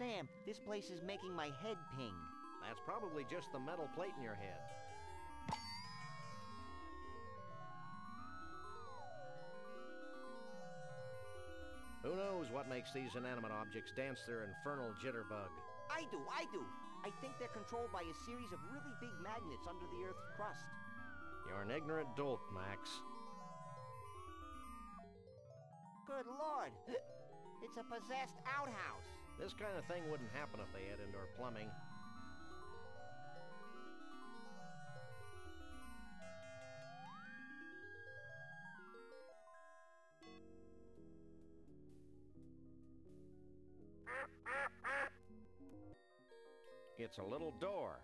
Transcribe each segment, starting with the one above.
Sam, this place is making my head ping. That's probably just the metal plate in your head. Who knows what makes these inanimate objects dance their infernal jitterbug? I do, I do. I think they're controlled by a series of really big magnets under the Earth's crust. You're an ignorant dolt, Max. Good lord! It's a possessed outhouse. This kind of thing wouldn't happen if they had indoor plumbing. It's a little door.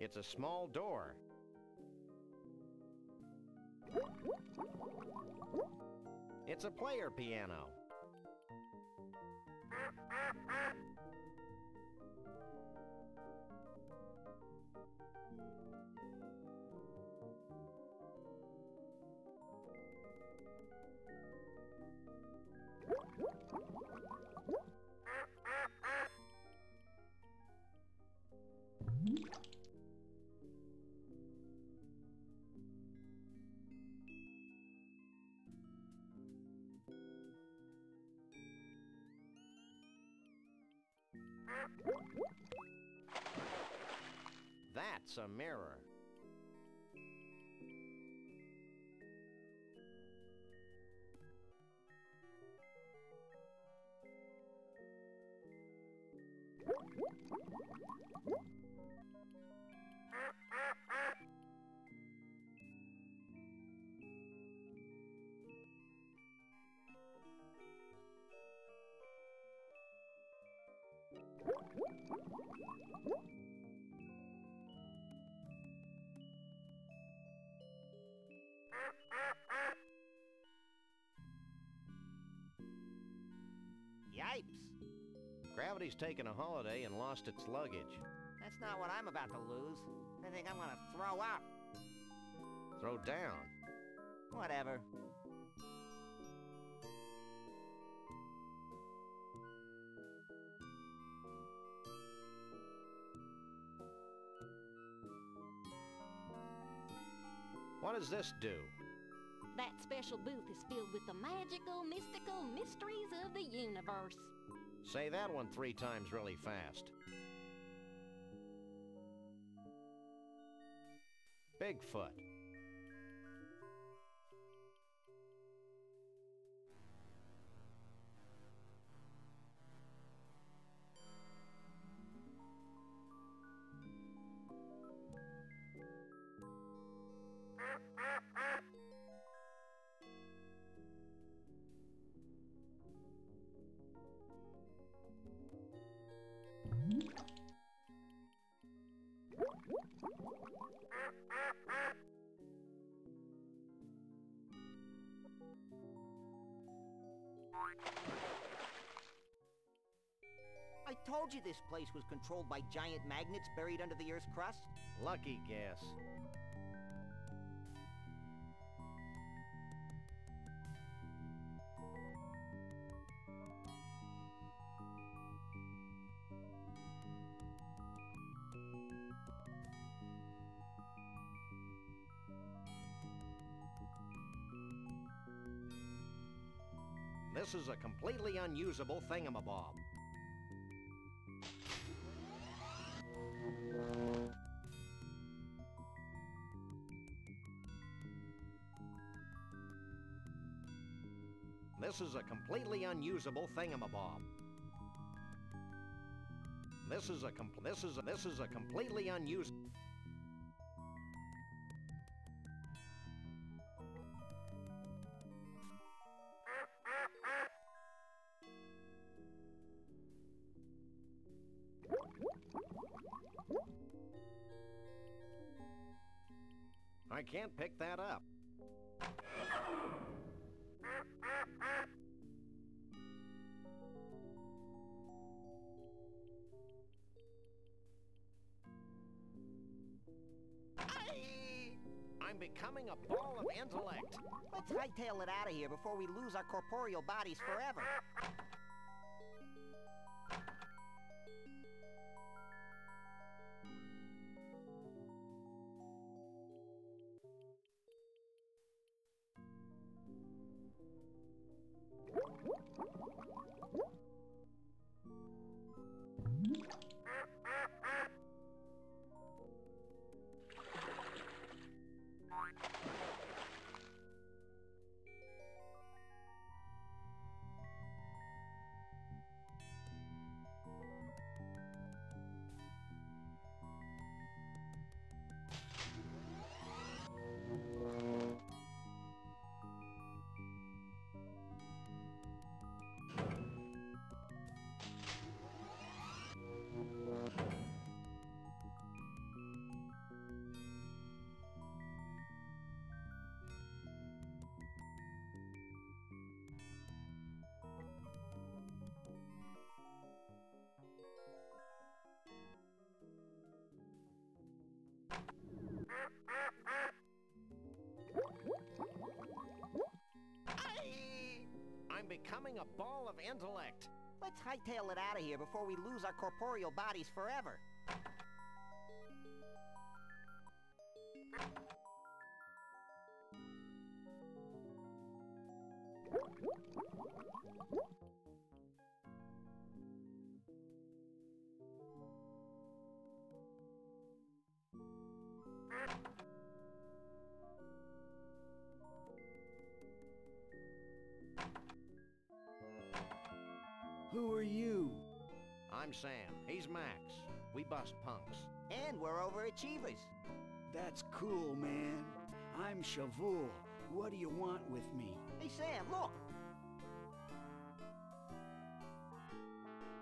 It's a small door. It's a player piano. That's a mirror. Yipes! Gravity's taken a holiday and lost its luggage. That's not what I'm about to lose. I think I'm gonna throw up. Throw down. Whatever. What does this do? That special booth is filled with the magical, mystical mysteries of the universe. Say that one three times really fast. Bigfoot. I told you this place was controlled by giant magnets buried under the Earth's crust. Lucky guess. Completely unusable thingamabob. This is a completely unusable thingamabob. This is a com this is a this is a completely unusable becoming a ball of intellect. Let's hightail it out of here before we lose our corporeal bodies forever. Becoming a ball of intellect. Let's hightail it out of here before we lose our corporeal bodies forever. Who are you? I'm Sam. He's Max. We bust punks. And we're overachievers. That's cool, man. I'm Shuv-Oohl. What do you want with me? Hey, Sam, look!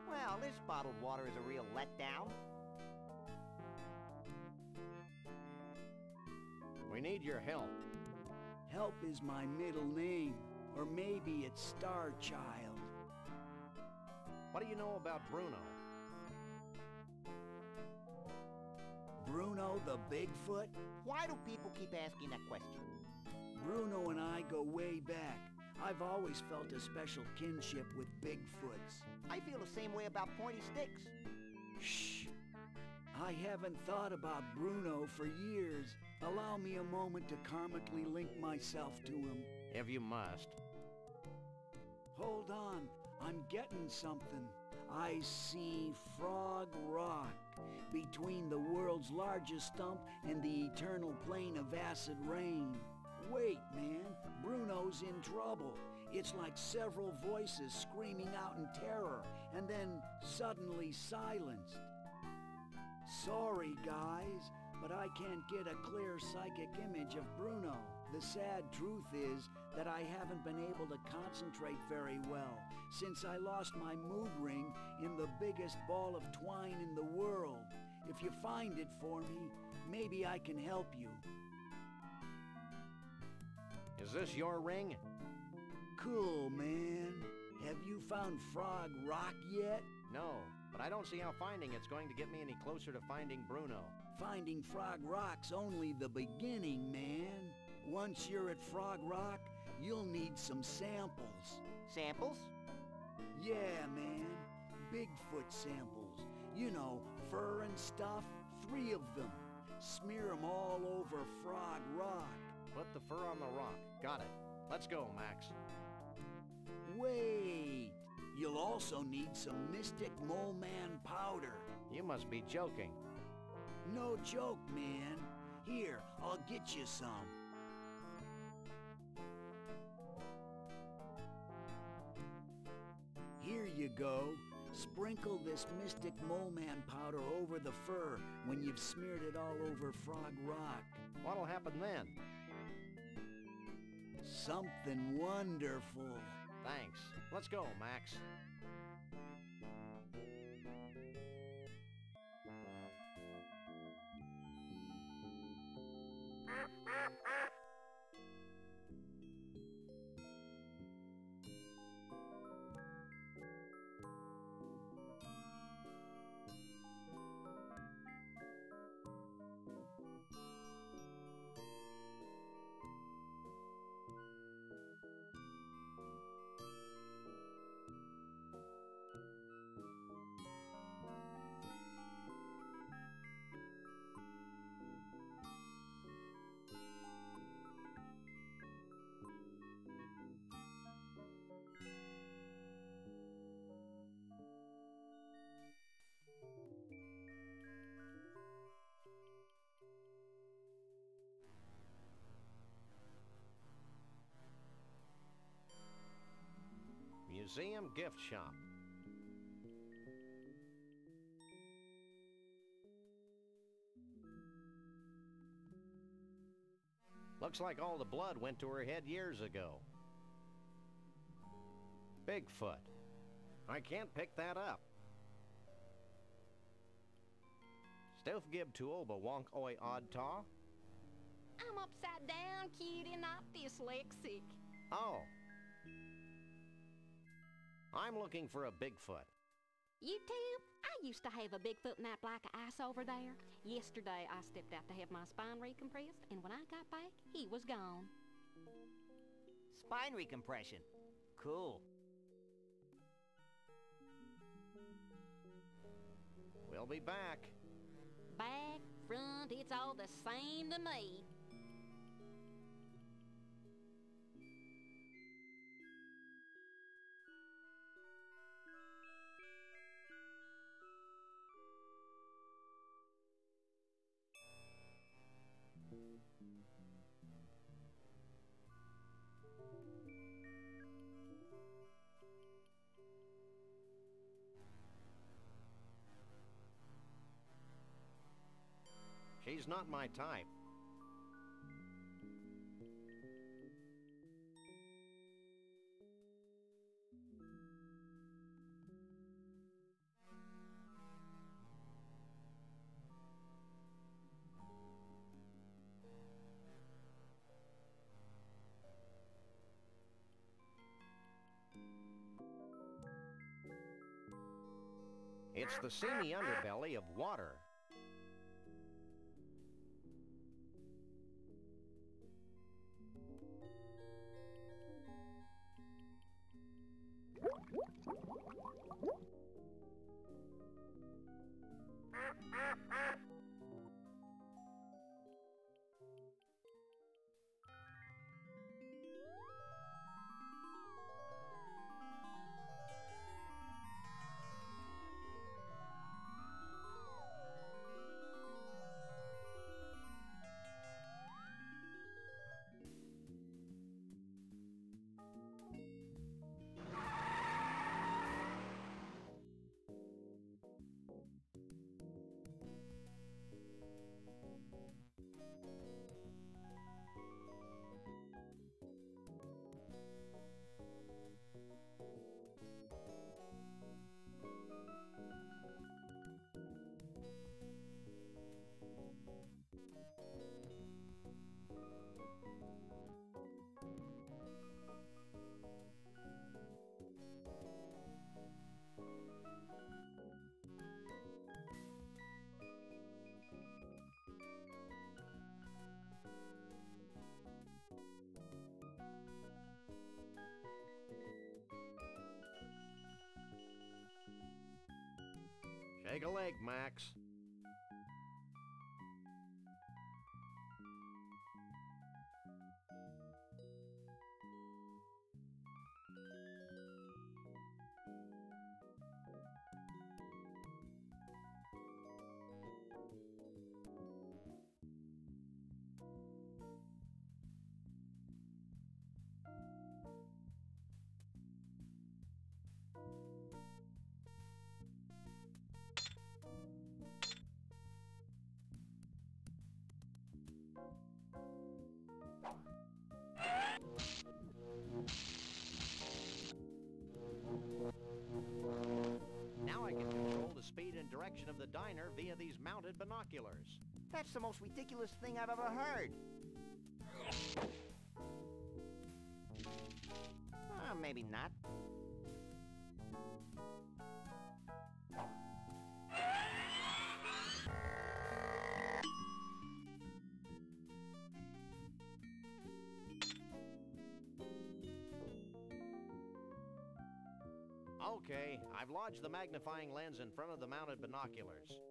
Well, this bottled water is a real letdown. We need your help. Help is my middle name. Or maybe it's Star Child. What do you know about Bruno? Bruno the Bigfoot? Why do people keep asking that question? Bruno and I go way back. I've always felt a special kinship with Bigfoots. I feel the same way about pointy sticks. Shh! I haven't thought about Bruno for years. Allow me a moment to karmically link myself to him. If you must. Hold on, I'm getting something. I see Frog Rock, between the world's largest stump and the eternal plain of acid rain. Wait, man, Bruno's in trouble. It's like several voices screaming out in terror, and then suddenly silenced. Sorry, guys, but I can't get a clear psychic image of Bruno. The sad truth is that I haven't been able to concentrate very well since I lost my mood ring in the biggest ball of twine in the world. If you find it for me, maybe I can help you. Is this your ring? Cool, man. Have you found Frog Rock yet? No, but I don't see how finding it's going to get me any closer to finding Bruno. Finding Frog Rock's only the beginning, man. Once you're at Frog Rock, you'll need some samples. Samples? Yeah, man. Bigfoot samples. You know, fur and stuff. Three of them. Smear 'em all over Frog Rock. Put the fur on the rock. Got it. Let's go, Max. Wait! You'll also need some Mystic Mole Man powder. You must be joking. No joke, man. Here, I'll get you some. Here you go. Sprinkle this Mystic Mole Man powder over the fur when you've smeared it all over Frog Rock. What'll happen then? Something wonderful. Thanks. Let's go, Max. Museum Gift Shop. Looks like all the blood went to her head years ago. Bigfoot. I can't pick that up. Stouth gib tuoba wonk oi odd taw. I'm upside down, cutie, not dyslexic. Oh. I'm looking for a Bigfoot. You too? I used to have a Bigfoot in that black ice over there. Yesterday, I stepped out to have my spine recompressed, and when I got back, he was gone. Spine recompression. Cool. We'll be back. Back, front, it's all the same to me. She's not my type. It's the seamy underbelly of water. Shake a leg, Max. Direction of the diner via these mounted binoculars. That's the most ridiculous thing I've ever heard. Uh, maybe not. Okay, I've lodged the magnifying lens in front of the mounted binoculars.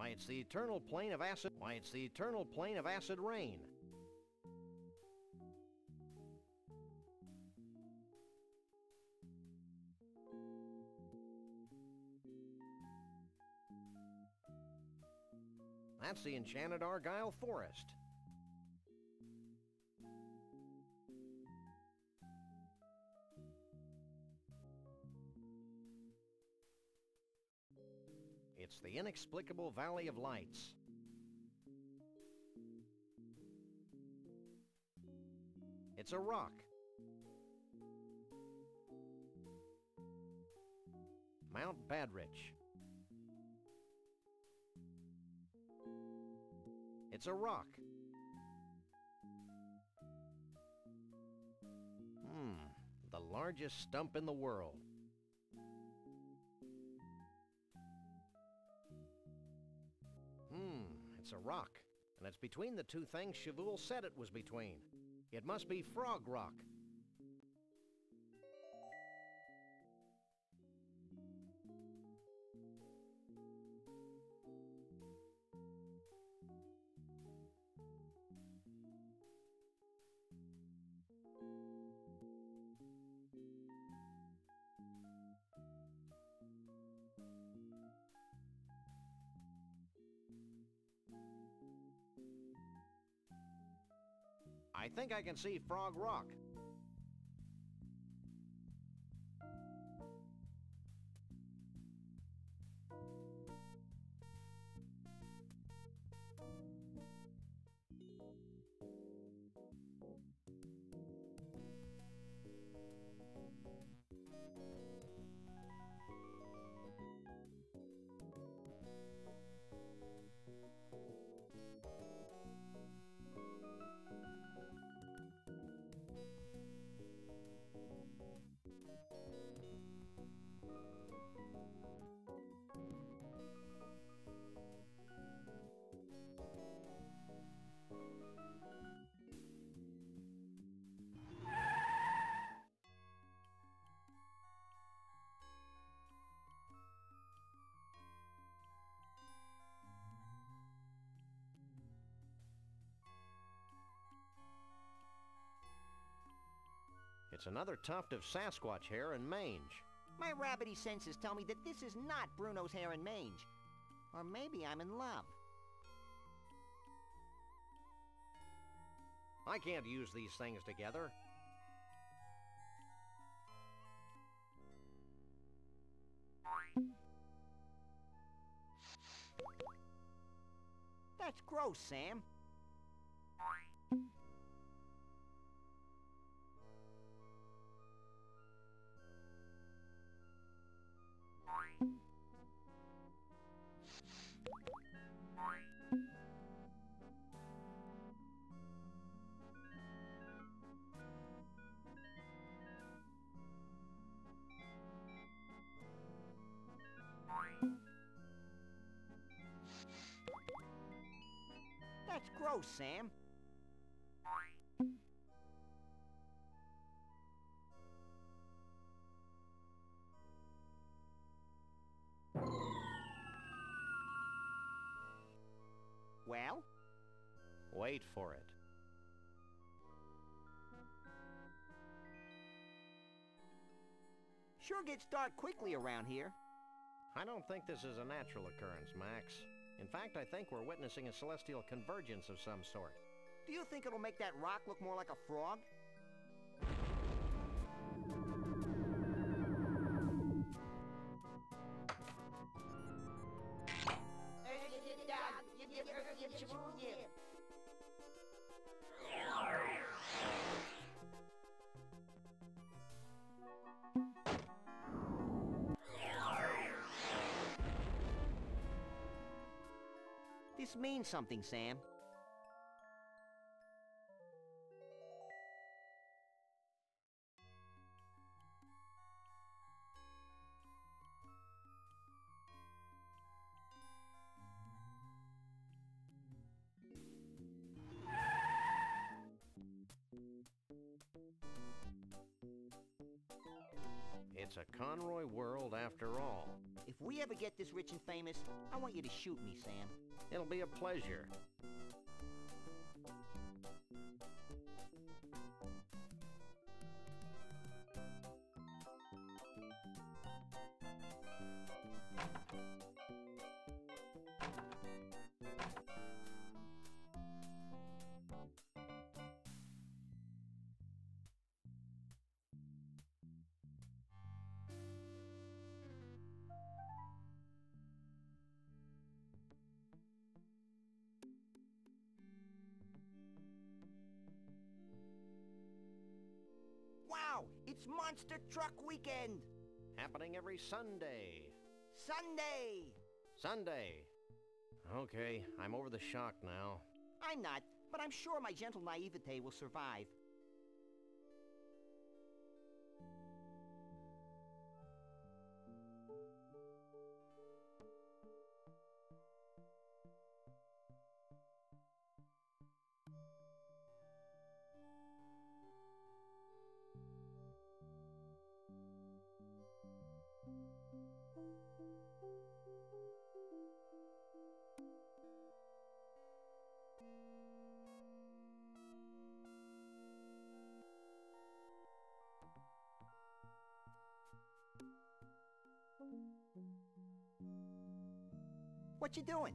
Why, it's the eternal plain of acid... Why, it's the eternal plain of acid rain. That's the enchanted Argyle Forest. It's the inexplicable Valley of Lights. It's a rock. Mount Badrich. It's a rock. Hmm, the largest stump in the world. It's a rock. And it's between the two things Shuv-Oohl said it was between. It must be Frog Rock. Think I can see Frog Rock. It's another tuft of Sasquatch hair and mange. My rabbity senses tell me that this is not Bruno's hair and mange. Or maybe I'm in love. I can't use these things together. That's gross, Sam. Sam. Well? Wait for it. Sure gets dark quickly around here. I don't think this is a natural occurrence, Max. In fact, I think we're witnessing a celestial convergence of some sort. Do you think it'll make that rock look more like a frog? explain something, Sam. It's a Conroy world after all. If we ever get this rich and famous, I want you to shoot me, Sam. It'll be a pleasure. Monster Truck Weekend! Happening every Sunday. Sunday! Sunday. Okay, I'm over the shock now. I'm not, but I'm sure my gentle naivete will survive. What you doing?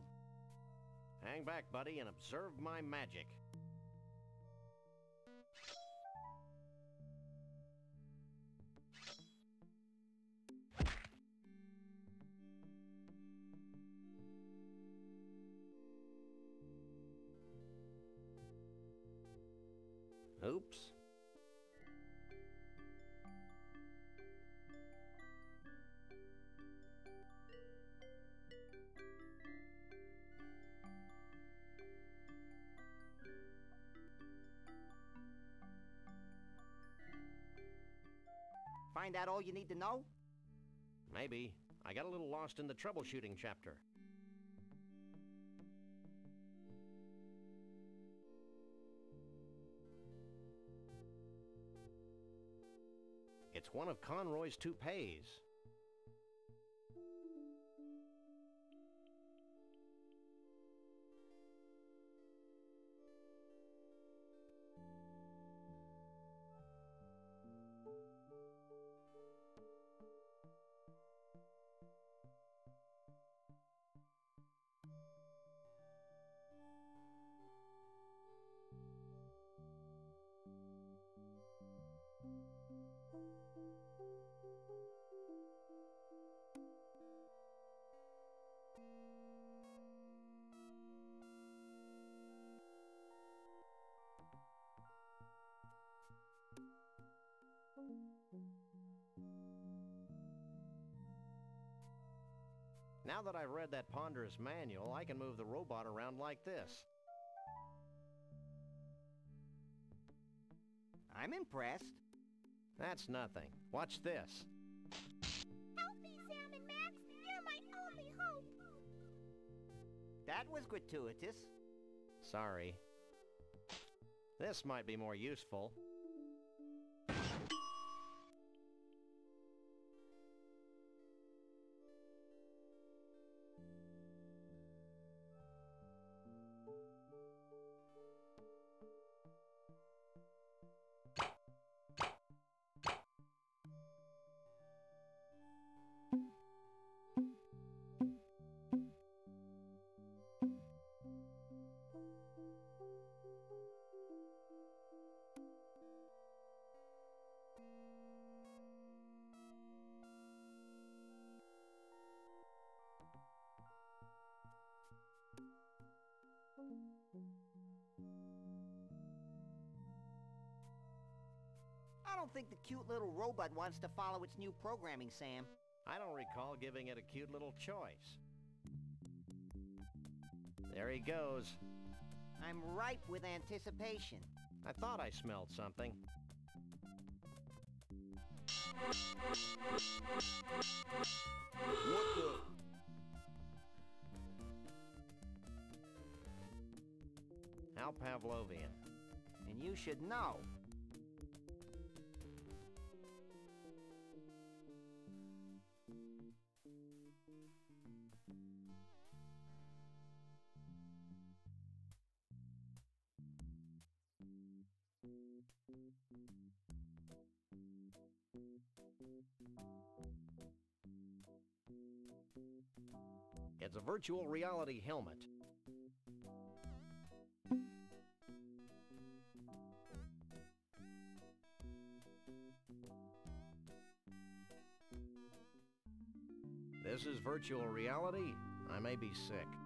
Hang back, buddy, and observe my magic. Find out all you need to know? Maybe. I got a little lost in the troubleshooting chapter. It's one of Conroy's toupees. Now that I've read that ponderous manual, I can move the robot around like this. I'm impressed. That's nothing. Watch this. Help me, Sam and Max. You're my only hope. That was gratuitous. Sorry. This might be more useful. I don't think the cute little robot wants to follow its new programming, Sam. I don't recall giving it a cute little choice. There he goes. I'm ripe with anticipation. I thought I smelled something. What the? Pavlovian, and you should know. It's a virtual reality helmet. Virtual reality. I may be sick.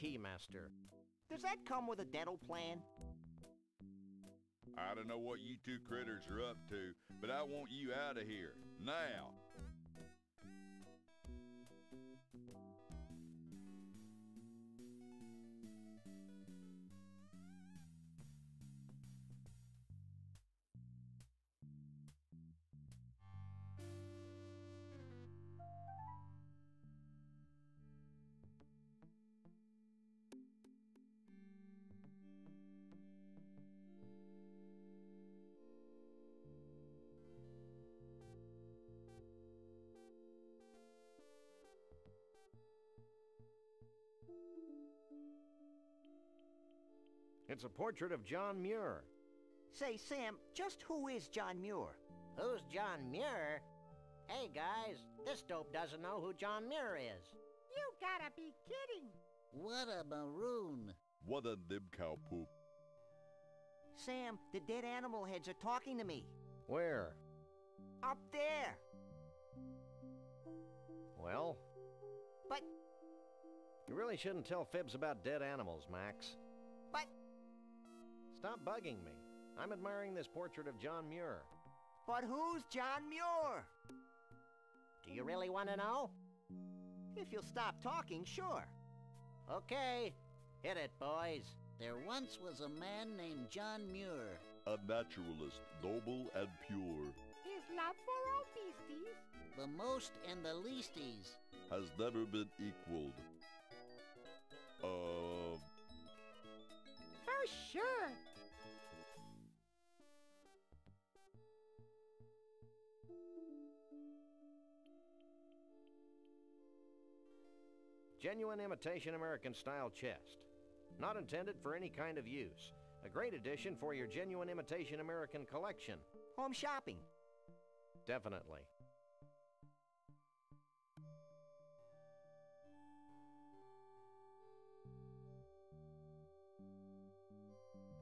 Keymaster. does that come with a dental plan? I don't know what you two critters are up to, but I want you out of here. Now! It's a portrait of John Muir. Say, Sam, just who is John Muir? Who's John Muir? Hey guys, this dope doesn't know who John Muir is. You gotta be kidding. What a maroon. What a them poop. Sam, the dead animal heads are talking to me. Where? Up there. Well, But, you really shouldn't tell fibs about dead animals, Max. But, Stop bugging me. I'm admiring this portrait of John Muir. but who's John Muir? Do you really want to know? If you'll stop talking, sure. Okay, hit it, boys. There once was a man named John Muir. A naturalist, noble and pure, His love for all beasties. The most and the leasties. has never been equaled. Uh, For sure. Genuine imitation American style chest. Not intended for any kind of use. A great addition for your genuine imitation American collection. Home shopping. Definitely.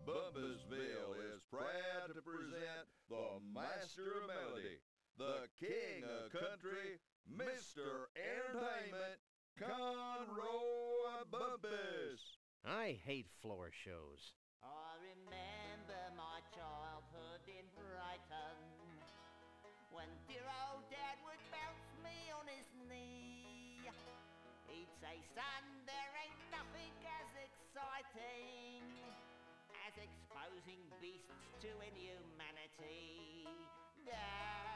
Bumpusville is proud to present the master of melody, the king of country, Mr. Entertainment, Conroy Bumpus. I hate floor shows. I remember my childhood in Brighton when dear old dad would bounce me on his knee. He'd say, son, there ain't nothing as exciting as exposing beasts to inhumanity. That's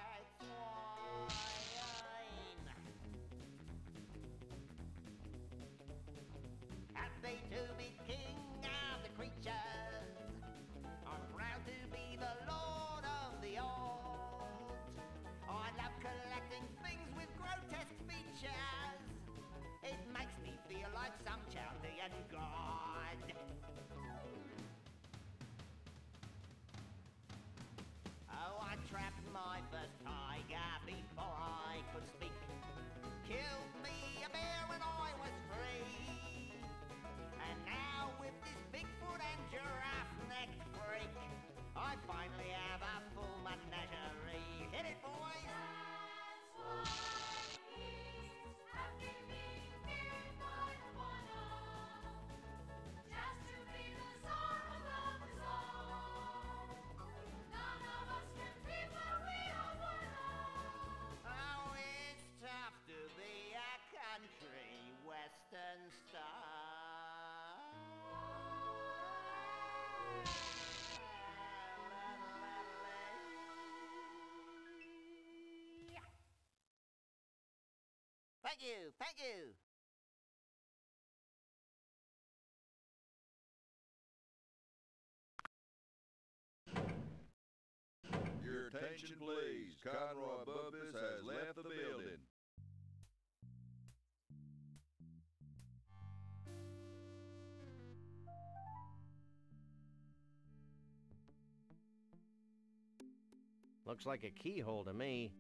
Thank you, thank you. Your attention, please. Conroy Bumpus has left the building. Looks like a keyhole to me.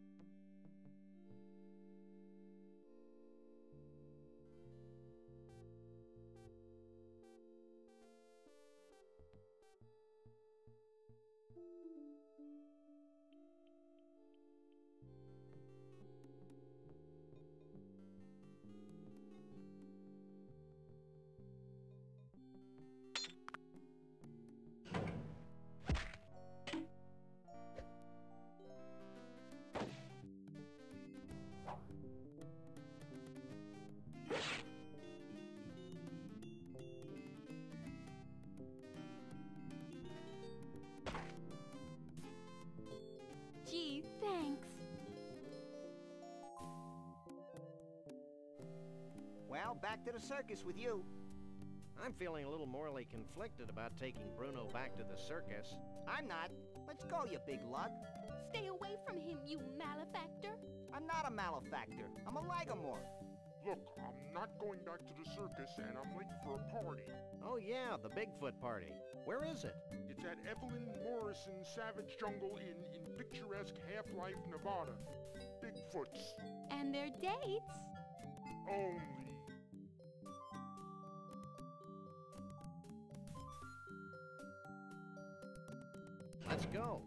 Back to the circus with you. I'm feeling a little morally conflicted about taking Bruno back to the circus. I'm not. Let's go, you big lug. Stay away from him, you malefactor. I'm not a malefactor. I'm a lagomorph. Look, I'm not going back to the circus and I'm late for a party. Oh yeah, the Bigfoot party. Where is it? It's at Evelyn Morrison Savage Jungle Inn in picturesque Half-Life, Nevada. Bigfoots. And their dates. Only. Go.